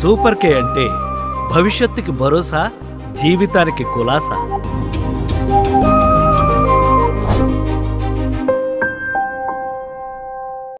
Super కే అంటే భవిష్యత్తుకి భరోసా జీవితానికి కులాసా?